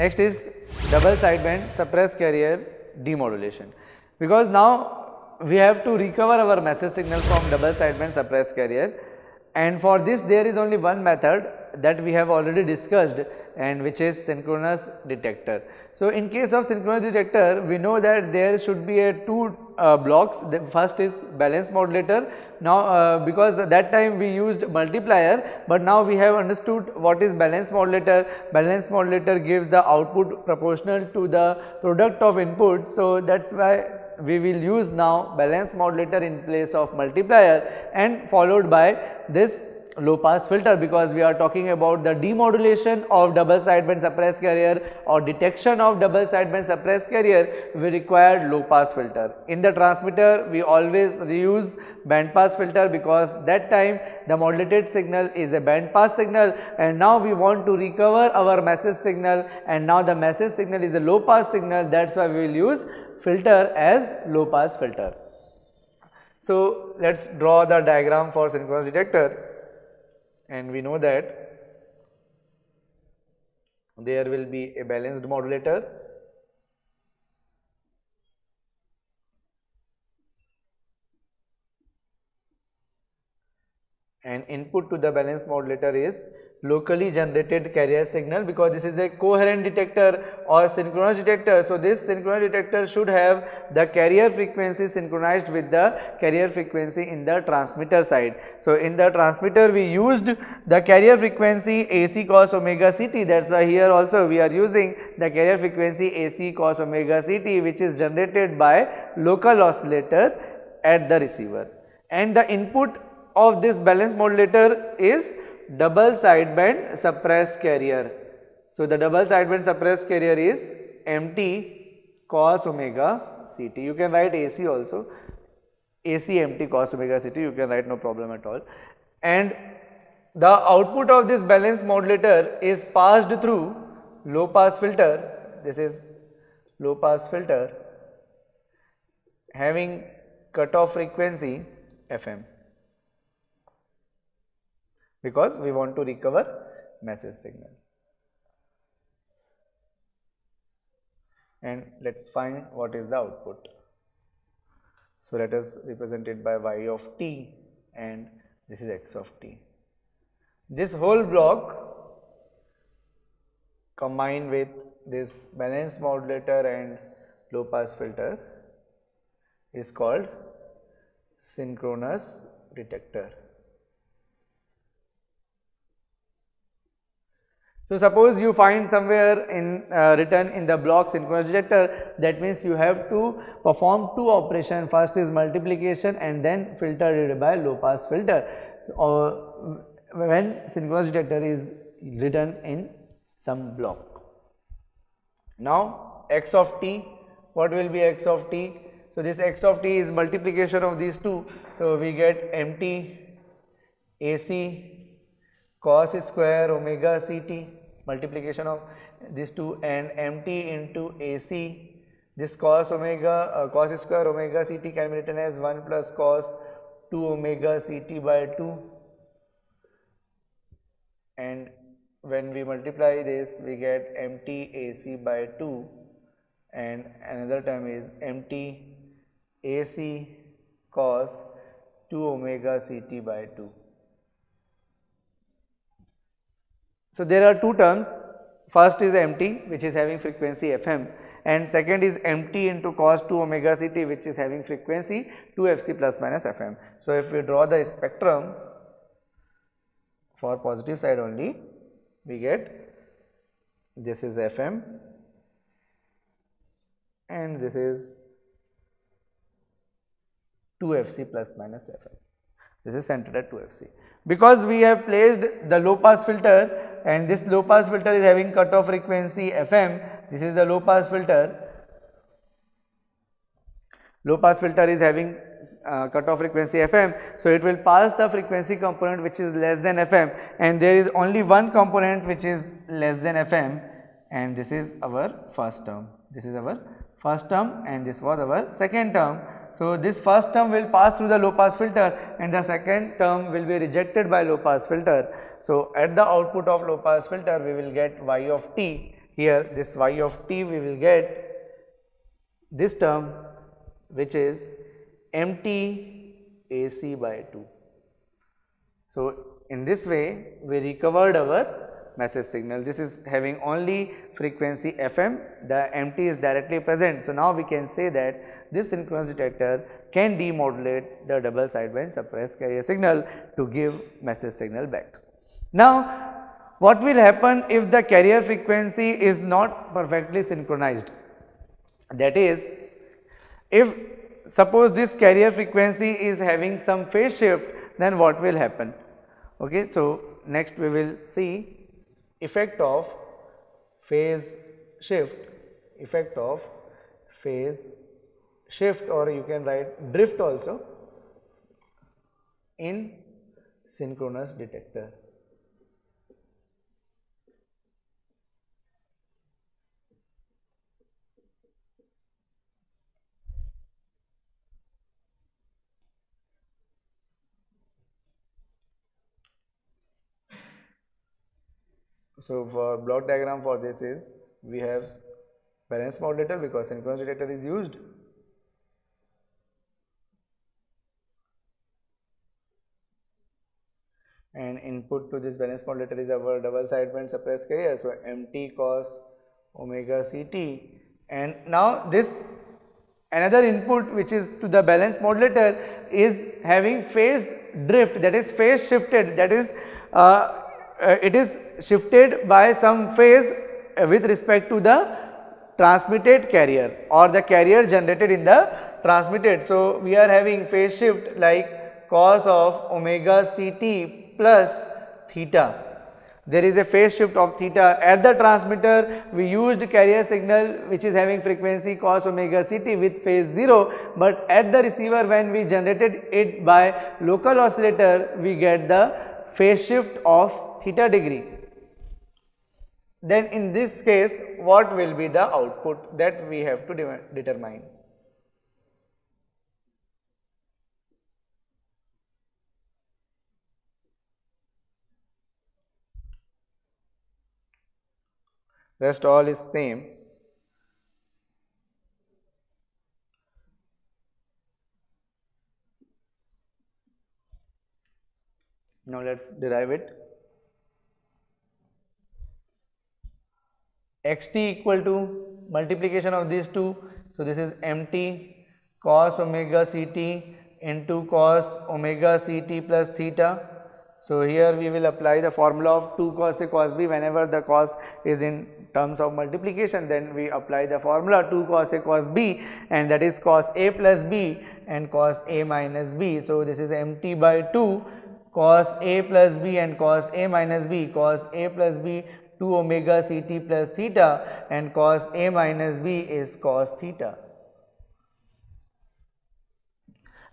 Next is double sideband suppressed carrier demodulation. Because now we have to recover our message signal from double sideband suppressed carrier and for this there is only one method that we have already discussed and which is synchronous detector. So, in case of synchronous detector we know that there should be a two uh, blocks the first is balance modulator now uh, because that time we used multiplier but now we have understood what is balance modulator balance modulator gives the output proportional to the product of input. So, that is why we will use now balance modulator in place of multiplier and followed by this low pass filter because we are talking about the demodulation of double sideband suppressed carrier or detection of double sideband suppressed carrier we require low pass filter. In the transmitter we always reuse band pass filter because that time the modulated signal is a band pass signal and now we want to recover our message signal and now the message signal is a low pass signal that is why we will use filter as low pass filter. So, let us draw the diagram for synchronous detector and we know that there will be a balanced modulator. And input to the balanced modulator is locally generated carrier signal because this is a coherent detector or synchronous detector. So, this synchronous detector should have the carrier frequency synchronized with the carrier frequency in the transmitter side. So, in the transmitter we used the carrier frequency AC cos omega CT that is why here also we are using the carrier frequency AC cos omega CT which is generated by local oscillator at the receiver and the input of this balance modulator is double sideband suppressed carrier. So, the double sideband suppressed carrier is MT cos omega CT. You can write AC also, AC MT cos omega CT you can write no problem at all. And the output of this balance modulator is passed through low pass filter, this is low pass filter having cutoff frequency FM because we want to recover message signal. And let us find what is the output. So, let us represent it by y of t and this is x of t. This whole block combined with this balance modulator and low pass filter is called synchronous detector. So, suppose you find somewhere in uh, written in the block synchronous detector that means you have to perform two operation first is multiplication and then filter it by low pass filter. So, uh, when synchronous detector is written in some block. Now x of t what will be x of t? So, this x of t is multiplication of these two. So, we get mt AC cos square omega ct multiplication of these two and mt into AC this cos omega uh, cos square omega ct can be written as 1 plus cos 2 omega ct by 2 and when we multiply this we get mt AC by 2 and another term is mt AC cos 2 omega ct by 2 So, there are two terms first is mt which is having frequency FM and second is mt into cos 2 omega ct which is having frequency 2 Fc plus minus FM. So, if we draw the spectrum for positive side only we get this is FM and this is 2 Fc plus minus FM. This is centered at 2 Fc. Because we have placed the low pass filter and this low pass filter is having cutoff frequency FM. This is the low pass filter. Low pass filter is having uh, cutoff frequency FM. So, it will pass the frequency component which is less than FM and there is only one component which is less than FM and this is our first term. This is our first term and this was our second term. So, this first term will pass through the low pass filter and the second term will be rejected by low pass filter. So, at the output of low pass filter we will get y of t here this y of t we will get this term which is mt AC by 2. So, in this way we recovered our message signal. This is having only frequency FM, the MT is directly present. So, now we can say that this synchronous detector can demodulate the double sideband suppressed carrier signal to give message signal back. Now, what will happen if the carrier frequency is not perfectly synchronized? That is, if suppose this carrier frequency is having some phase shift, then what will happen? Okay, so next we will see effect of phase shift, effect of phase shift or you can write drift also in synchronous detector. So, for block diagram for this is we have balance modulator because synchronous detector is used and input to this balance modulator is our double sideband suppressed carrier. So, mt cos omega ct and now this another input which is to the balance modulator is having phase drift that is phase shifted that is uh, uh, it is shifted by some phase uh, with respect to the transmitted carrier or the carrier generated in the transmitted. So, we are having phase shift like cos of omega ct plus theta. There is a phase shift of theta at the transmitter we used carrier signal which is having frequency cos omega ct with phase 0 but at the receiver when we generated it by local oscillator we get the phase shift of theta degree then in this case what will be the output that we have to de determine. Rest all is same. Now let us derive it. xt equal to multiplication of these two. So, this is mt cos omega ct into cos omega ct plus theta. So, here we will apply the formula of 2 cos a cos b whenever the cos is in terms of multiplication then we apply the formula 2 cos a cos b and that is cos a plus b and cos a minus b. So, this is mt by 2 cos a plus b and cos a minus b cos a plus b 2 omega ct plus theta and cos a minus b is cos theta.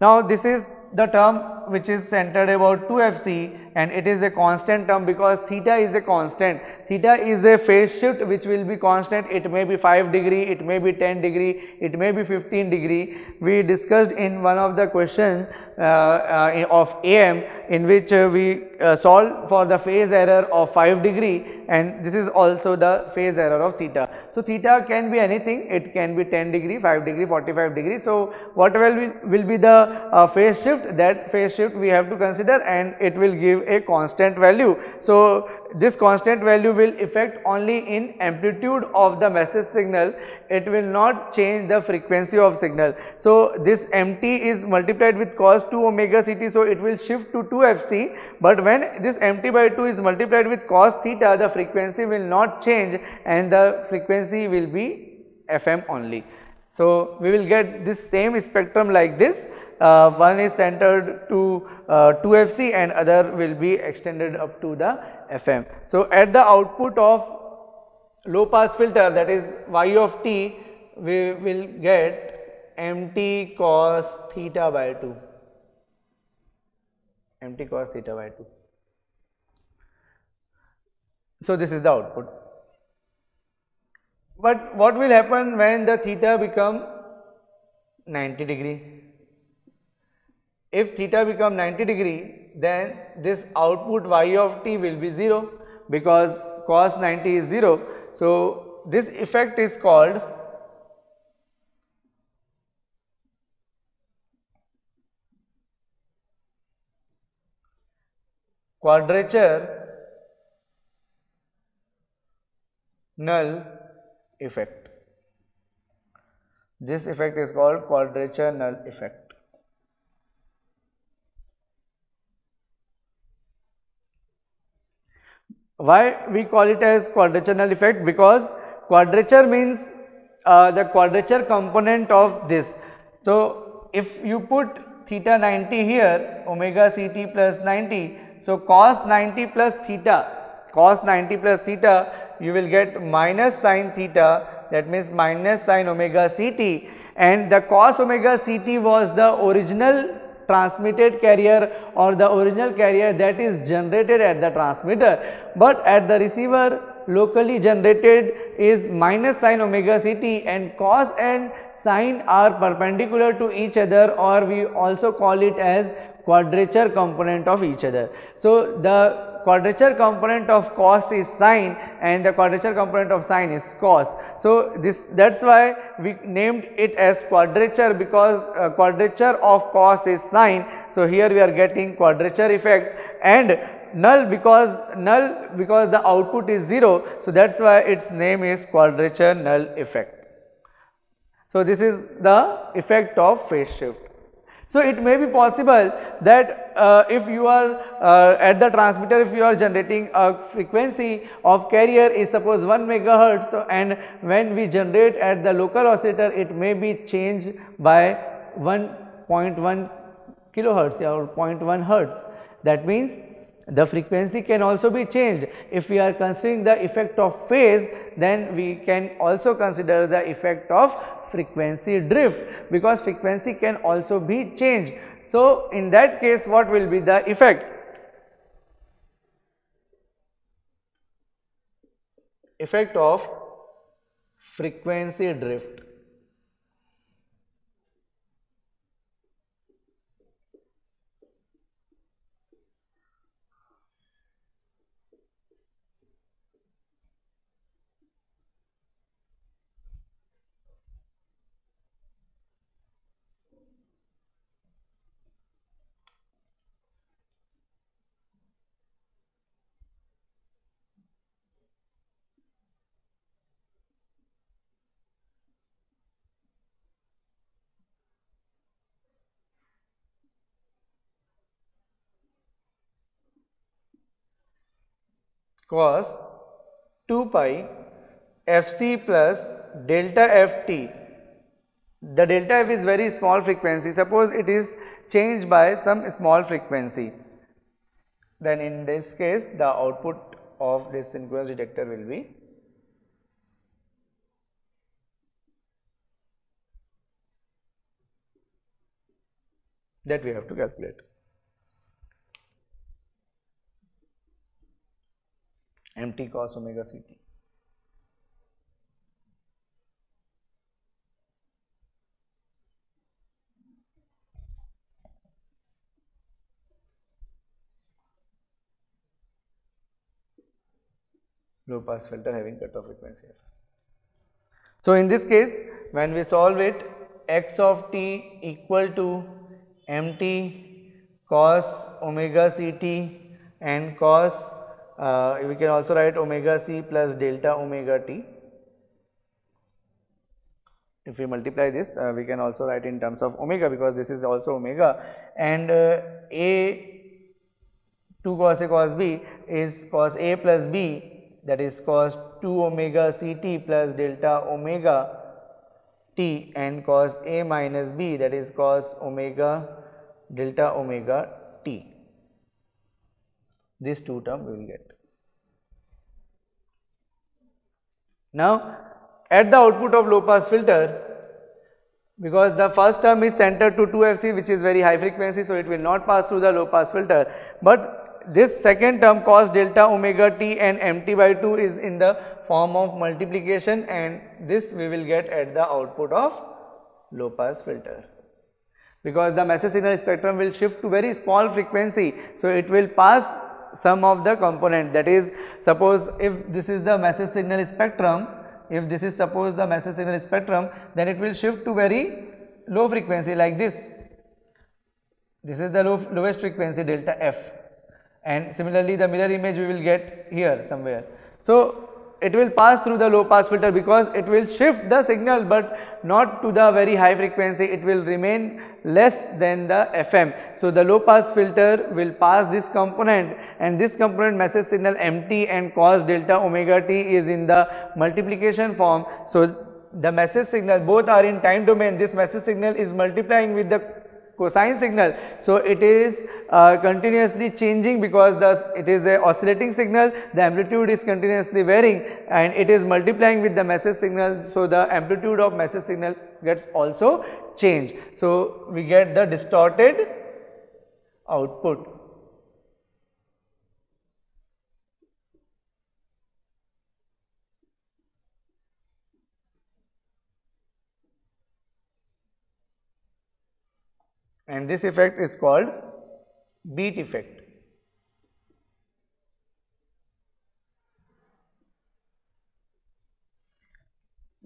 Now, this is the term which is centered about 2fc and it is a constant term because theta is a constant. Theta is a phase shift which will be constant. It may be 5 degree, it may be 10 degree, it may be 15 degree. We discussed in one of the questions uh, uh, of AM in which uh, we uh, solve for the phase error of 5 degree and this is also the phase error of theta. So, theta can be anything, it can be 10 degree, 5 degree, 45 degree. So, whatever will, will be the uh, phase shift that phase shift we have to consider and it will give a constant value. So, this constant value will affect only in amplitude of the message signal, it will not change the frequency of signal. So, this mt is multiplied with cos 2 omega ct, so it will shift to 2 fc, but when this mt by 2 is multiplied with cos theta, the frequency will not change and the frequency will be fm only. So, we will get this same spectrum like this uh, one is centered to uh, 2FC and other will be extended up to the FM. So, at the output of low pass filter that is y of t we will get mt cos theta by 2 mt cos theta by 2. So, this is the output. But what will happen when the theta become 90 degree? If theta become 90 degree, then this output y of t will be 0 because cos 90 is 0. So, this effect is called quadrature null effect. This effect is called quadrature null effect. Why we call it as quadrature effect? Because quadrature means uh, the quadrature component of this. So, if you put theta 90 here omega ct plus 90. So, cos 90 plus theta cos 90 plus theta you will get minus sine theta that means minus sine omega ct and the cos omega ct was the original transmitted carrier or the original carrier that is generated at the transmitter but at the receiver locally generated is minus sine omega ct and cos and sine are perpendicular to each other or we also call it as quadrature component of each other. So, the quadrature component of cos is sine and the quadrature component of sine is cos. So, this that is why we named it as quadrature because uh, quadrature of cos is sine. So, here we are getting quadrature effect and null because null because the output is 0. So, that is why its name is quadrature null effect. So, this is the effect of phase shift. So, it may be possible that uh, if you are uh, at the transmitter if you are generating a frequency of carrier is suppose 1 megahertz so, and when we generate at the local oscillator it may be changed by 1.1 kilohertz or 0.1 hertz. That means the frequency can also be changed. If we are considering the effect of phase, then we can also consider the effect of frequency drift because frequency can also be changed. So, in that case what will be the effect? Effect of frequency drift. Cos 2 pi fc plus delta ft. The delta f is very small frequency. Suppose it is changed by some small frequency. Then in this case the output of this synchronous detector will be that we have to calculate. Mt cos omega ct. low pass filter having cutoff frequency. So, in this case when we solve it x of t equal to mt cos omega ct and cos uh, we can also write omega c plus delta omega t. If we multiply this, uh, we can also write in terms of omega because this is also omega and uh, a 2 cos a cos b is cos a plus b that is cos 2 omega c t plus delta omega t and cos a minus b that is cos omega delta omega t this two term we will get. Now, at the output of low pass filter because the first term is centered to 2fc which is very high frequency so it will not pass through the low pass filter. But this second term cos delta omega t and mt by 2 is in the form of multiplication and this we will get at the output of low pass filter. Because the message signal spectrum will shift to very small frequency so it will pass some of the component that is suppose if this is the message signal spectrum if this is suppose the message signal spectrum then it will shift to very low frequency like this. This is the low, lowest frequency delta f and similarly the mirror image we will get here somewhere. So, it will pass through the low pass filter because it will shift the signal but not to the very high frequency it will remain less than the FM. So, the low pass filter will pass this component and this component message signal MT and cos delta omega t is in the multiplication form. So, the message signal both are in time domain this message signal is multiplying with the cosine signal. So, it is uh, continuously changing because the it is a oscillating signal the amplitude is continuously varying and it is multiplying with the message signal. So, the amplitude of message signal gets also changed. So, we get the distorted output. And this effect is called beat effect.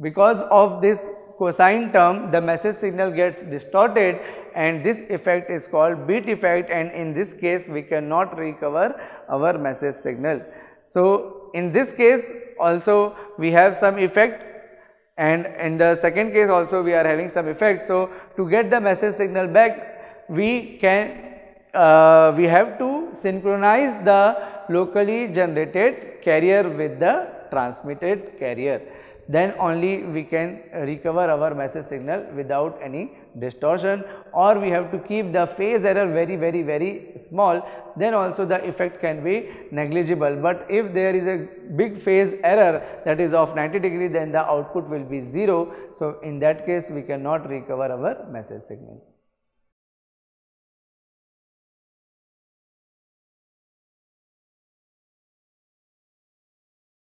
Because of this cosine term the message signal gets distorted and this effect is called beat effect and in this case we cannot recover our message signal. So, in this case also we have some effect and in the second case also we are having some effect. So, to get the message signal back we can uh, we have to synchronize the locally generated carrier with the transmitted carrier then only we can recover our message signal without any distortion or we have to keep the phase error very very very small then also the effect can be negligible. But if there is a big phase error that is of 90 degree then the output will be 0. So, in that case we cannot recover our message signal.